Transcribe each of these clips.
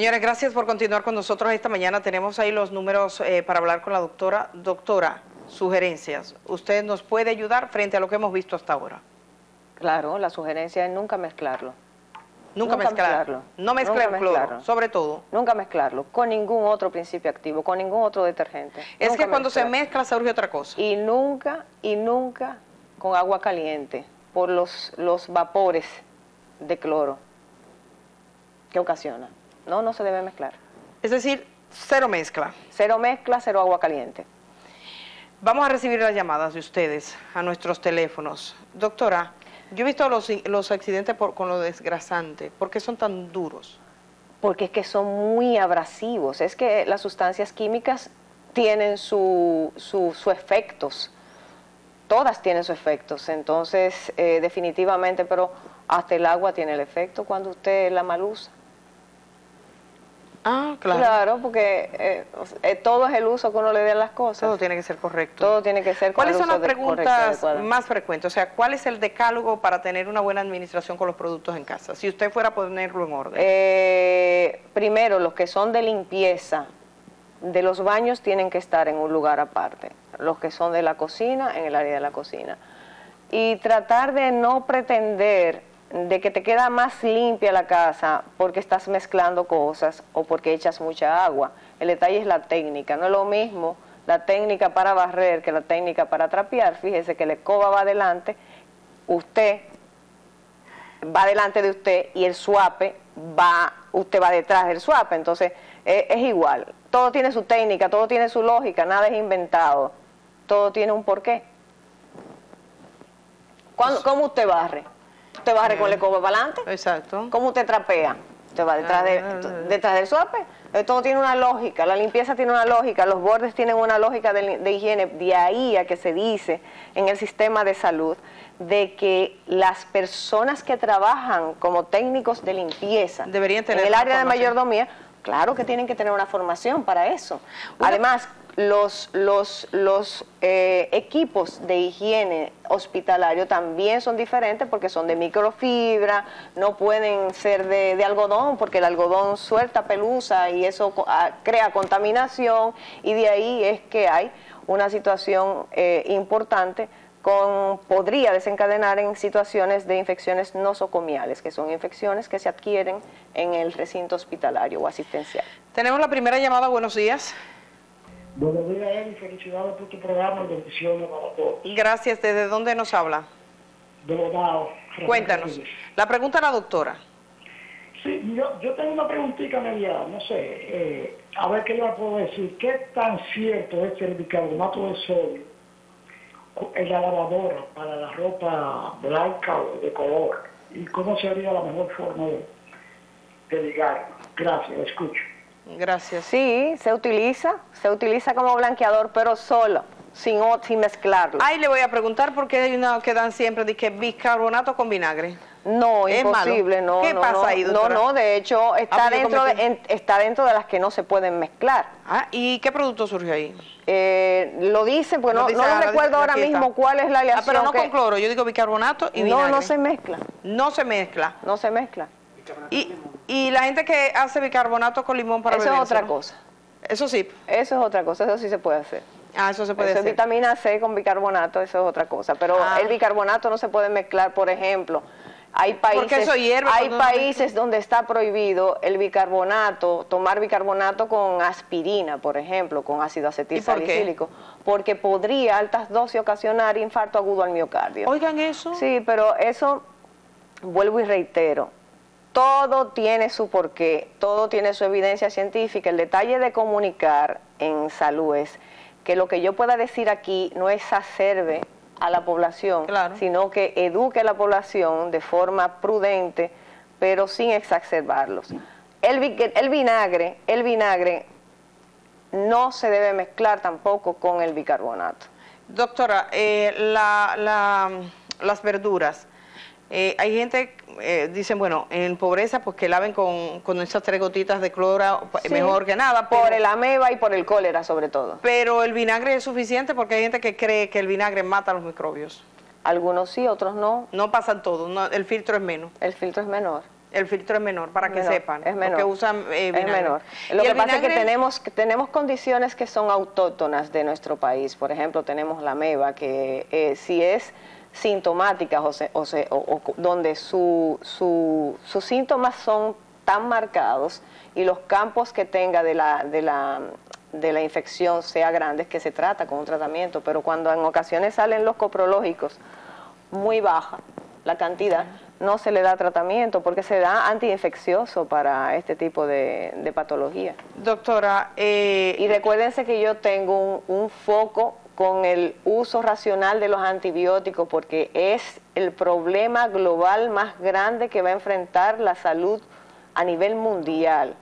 Señores, gracias por continuar con nosotros esta mañana. Tenemos ahí los números eh, para hablar con la doctora. Doctora, sugerencias. ¿Usted nos puede ayudar frente a lo que hemos visto hasta ahora? Claro, la sugerencia es nunca mezclarlo. Nunca, mezclarlo. No mezclar cloro, sobre todo. Nunca mezclarlo con ningún otro principio activo, con ningún otro detergente. Es que cuando se mezcla surge otra cosa. Y nunca, y nunca con agua caliente, por los, los vapores de cloro que ocasiona. No, no se debe mezclar. Es decir, cero mezcla. Cero mezcla, cero agua caliente. Vamos a recibir las llamadas de ustedes a nuestros teléfonos. Doctora, yo he visto los, los accidentes con lo desgrasante. ¿Por qué son tan duros? Porque es que son muy abrasivos. Es que las sustancias químicas tienen sus su, efectos. Todas tienen sus efectos. Entonces, eh, definitivamente, pero hasta el agua tiene el efecto cuando usted la malusa. Ah, claro. Claro, porque eh, eh, todo es el uso que uno le dé a las cosas. Todo tiene que ser correcto. Todo tiene que ser ¿Cuáles son las preguntas más frecuentes? O sea, ¿cuál es el decálogo para tener una buena administración con los productos en casa? Si usted fuera a ponerlo en orden. Eh, primero, los que son de limpieza de los baños tienen que estar en un lugar aparte. Los que son de la cocina, en el área de la cocina. Y tratar de no pretender de que te queda más limpia la casa porque estás mezclando cosas o porque echas mucha agua. El detalle es la técnica, no es lo mismo la técnica para barrer que la técnica para trapear. Fíjese que la escoba va adelante, usted va delante de usted y el suape va, usted va detrás del suape, entonces eh, es igual. Todo tiene su técnica, todo tiene su lógica, nada es inventado, todo tiene un porqué. ¿Cómo usted barre? Barre con el cobre para adelante. Exacto. ¿Cómo usted trapea? Usted va detrás, de, ah, detrás del suape. Eh, todo tiene una lógica, la limpieza tiene una lógica, los bordes tienen una lógica de, higiene, de ahí a que se dice en el sistema de salud de que las personas que trabajan como técnicos de limpieza Deberían tener en el área de mayordomía, claro que tienen que tener una formación para eso. Además, los, los, los eh, equipos de higiene hospitalario también son diferentes porque son de microfibra, no pueden ser de, algodón porque el algodón suelta pelusa y eso ah, crea contaminación y de ahí es que hay una situación eh, importante con, podría desencadenar en situaciones de infecciones nosocomiales, que son infecciones que se adquieren en el recinto hospitalario o asistencial. Tenemos la primera llamada, buenos días. Buenos días, Eli. Felicidades por tu programa y bendiciones para todos. Gracias. ¿Desde dónde nos habla? De Bonao. Cuéntanos. La pregunta a la doctora. Sí, yo, yo tengo una preguntita media, no sé, eh, a ver qué le puedo decir. ¿Qué tan cierto es que el bicarbonato de sodio en la lavadora para la ropa blanca o de color? ¿Y cómo sería la mejor forma de, de ligar? Gracias, escucho. Gracias. Sí, se utiliza, se utiliza como blanqueador, pero solo, sin, sin mezclarlo. Ahí le voy a preguntar porque hay una que dan siempre de que bicarbonato con vinagre. No, es imposible, no. ¿Qué pasa ahí, doctora? No, no, de hecho está ah, dentro de, está dentro de las que no se pueden mezclar. Ah, ¿y qué producto surge ahí? Eh, lo dice, pues no, no, ah, recuerdo ahora mismo cuál es la aleación. Ah, pero no con cloro, yo digo bicarbonato y vinagre. No, no se mezcla. No se mezcla. No se mezcla. Y, y la gente que hace bicarbonato con limón para Eso es otra cosa. Eso sí. Eso es otra cosa, eso sí se puede hacer. Ah, eso se puede hacer. vitamina C con bicarbonato, eso es otra cosa. Pero ah. el bicarbonato no se puede mezclar, por ejemplo. Hay países, hay países donde está prohibido el bicarbonato, tomar bicarbonato con aspirina, por ejemplo, con ácido acetil salicílico, porque podría altas dosis ocasionar infarto agudo al miocardio. Oigan eso. Sí, pero eso, vuelvo y reitero, todo tiene su porqué, todo tiene su evidencia científica. El detalle de comunicar en salud es que lo que yo pueda decir aquí no es acerbe a la población, sino que eduque a la población de forma prudente, pero sin exacerbarlos. El, el, vinagre, el vinagre no se debe mezclar tampoco con el bicarbonato. Doctora, eh, las verduras, eh, hay gente, eh, dicen, bueno, en pobreza, pues que laven con, con esas tres gotitas de clora, mejor que nada. por el ameba y por el cólera, sobre todo. Pero el vinagre es suficiente porque hay gente que cree que el vinagre mata a los microbios. Algunos sí, otros no. No pasan todos, el filtro es menos. El filtro es menor. El filtro es menor, para que sepan. Es menor. que usan eh, es menor. Lo que pasa es que tenemos, tenemos condiciones que son autóctonas de nuestro país. Por ejemplo, tenemos la meva, que eh, si es sintomática o, o, donde su, su, sus síntomas son tan marcados y los campos que tenga de la, de la, de la infección sea grandes, que se trata con un tratamiento. Pero cuando en ocasiones salen los coprológicos muy baja la cantidad, no se le da tratamiento porque se da antiinfeccioso para este tipo de, patología. Doctora, eh, y recuérdense que yo tengo un, foco con el uso racional de los antibióticos porque es el problema global más grande que va a enfrentar la salud a nivel mundial,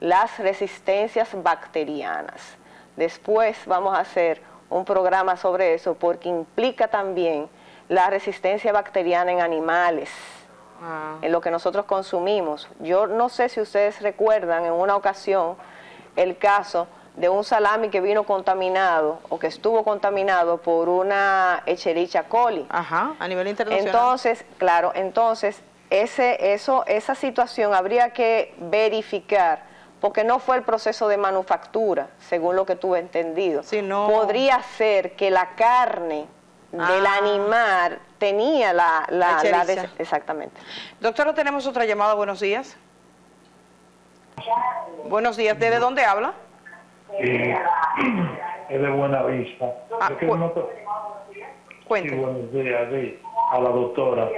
las resistencias bacterianas. Después vamos a hacer un programa sobre eso porque implica también la resistencia bacteriana en animales, ah. en lo que nosotros consumimos. Yo no sé si ustedes recuerdan en una ocasión el caso de un salami que vino contaminado o que estuvo contaminado por una Echerichia coli. Ajá, a nivel internacional. Entonces, claro, entonces ese, eso, esa situación habría que verificar porque no fue el proceso de manufactura, según lo que tuve entendido. Podría ser que la carne del ah. animal tenía la... la, exactamente. Doctora, tenemos otra llamada. Buenos días. Buenos días. ¿Desde dónde habla? Eh, es de Buena Vista. Ah, Cuente. buenos días a la doctora.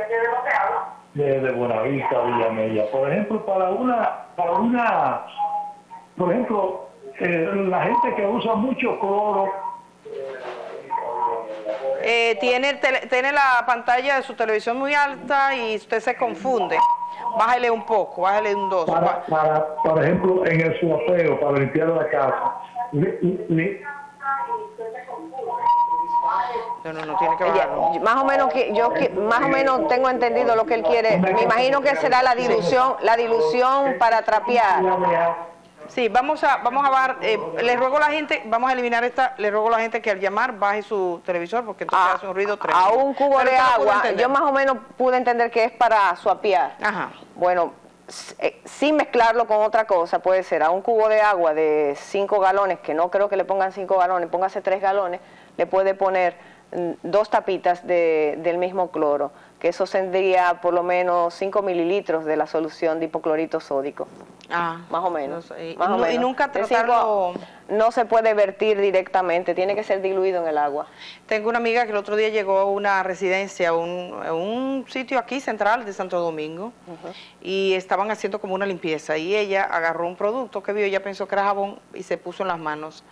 Desde Buena Vista, Villamella. Por ejemplo, para una, para una, por ejemplo, eh, la gente que usa mucho cloro eh, tiene, tiene la pantalla de su televisión muy alta y usted se confunde. Bájale un poco, bájale un dos. Para, para, por ejemplo, en el suapeo, para limpiar la casa. no, no, no tiene que bajarlo. Más o menos que yo más o menos tengo entendido lo que él quiere. Me imagino que será la dilución, la dilución para trapear. Sí, vamos a, vamos a bajar, eh, le ruego a la gente, vamos a eliminar esta, le ruego a la gente que al llamar baje su televisor porque entonces ah, hace un ruido tremendo. A un cubo de agua, yo más o menos pude entender que es para suapiar. Ajá. Bueno, eh, sin mezclarlo con otra cosa, puede ser a un cubo de agua de 5 galones, que no creo que le pongan 5 galones, póngase 3 galones, le puede poner dos tapitas de, del mismo cloro que eso tendría por lo menos 5 mililitros de la solución de hipoclorito sódico. Ah, más o menos. y, nunca tratarlo... no se puede vertir directamente, tiene que ser diluido en el agua. Tengo una amiga que el otro día llegó a una residencia, un, un sitio aquí central de Santo Domingo, y estaban haciendo como una limpieza, y ella agarró un producto que vio, ella pensó que era jabón, y se puso en las manos.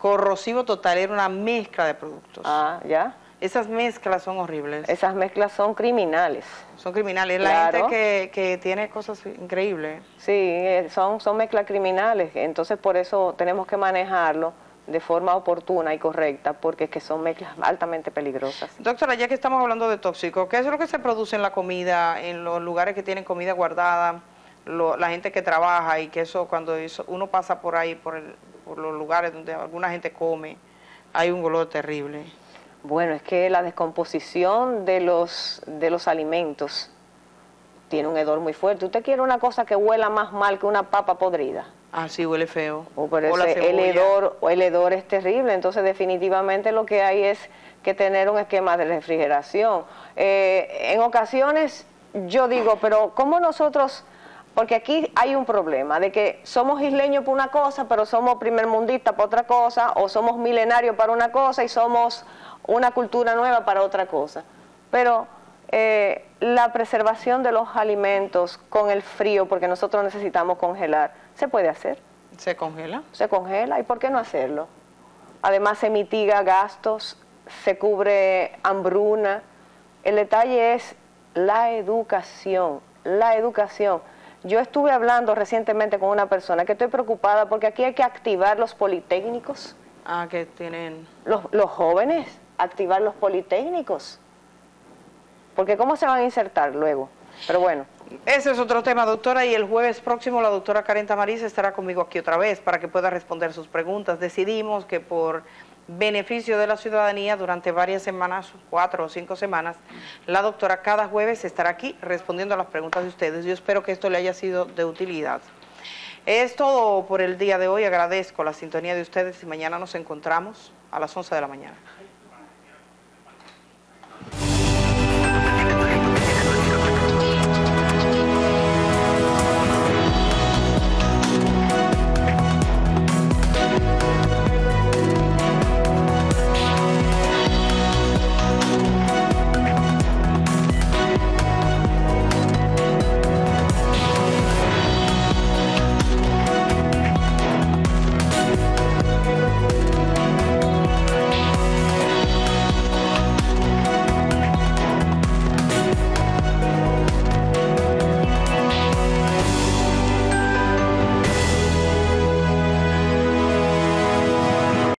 Corrosivo total, era una mezcla de productos. Ah, ¿ya? Esas mezclas son horribles. Esas mezclas son criminales. Son criminales. La gente que, que, tiene cosas increíbles. Sí, eh, son, son mezclas criminales. Entonces por eso tenemos que manejarlo de forma oportuna y correcta, porque es que son mezclas altamente peligrosas. Doctora, ya que estamos hablando de tóxicos, ¿qué es lo que se produce en la comida, en los lugares que tienen comida guardada, la gente que trabaja y que eso cuando uno pasa por ahí, por, por los lugares donde alguna gente come, hay un olor terrible? Bueno, es que la descomposición de los, de los alimentos tiene un hedor muy fuerte. ¿Usted quiere una cosa que huela más mal que una papa podrida? Ah, sí, huele feo. Oh, o el hedor, el hedor es terrible. Entonces, definitivamente lo que hay es que tener un esquema de refrigeración. Eh, en ocasiones yo digo, pero ¿cómo nosotros porque aquí hay un problema de que somos isleños por una cosa, pero somos primermundistas por otra cosa, o somos milenarios para una cosa y somos una cultura nueva para otra cosa. Pero eh, la preservación de los alimentos con el frío, porque nosotros necesitamos congelar, ¿se puede hacer? ¿Se congela? Se congela, ¿y por qué no hacerlo? Además se mitiga gastos, se cubre hambruna. El detalle es la educación, la educación. Yo estuve hablando recientemente con una persona que estoy preocupada porque aquí hay que activar los politécnicos. Ah, que tienen... Los, los jóvenes, activar los politécnicos. Porque ¿cómo se van a insertar luego? Pero bueno. Ese es otro tema, doctora, y el jueves próximo la doctora Karen Tamariz estará conmigo aquí otra vez para que pueda responder sus preguntas. Decidimos que por beneficio de la ciudadanía durante varias semanas, cuatro o cinco semanas. La doctora cada jueves estará aquí respondiendo a las preguntas de ustedes. Yo espero que esto le haya sido de utilidad. Es todo por el día de hoy. Agradezco la sintonía de ustedes y mañana nos encontramos a las 11 de la mañana.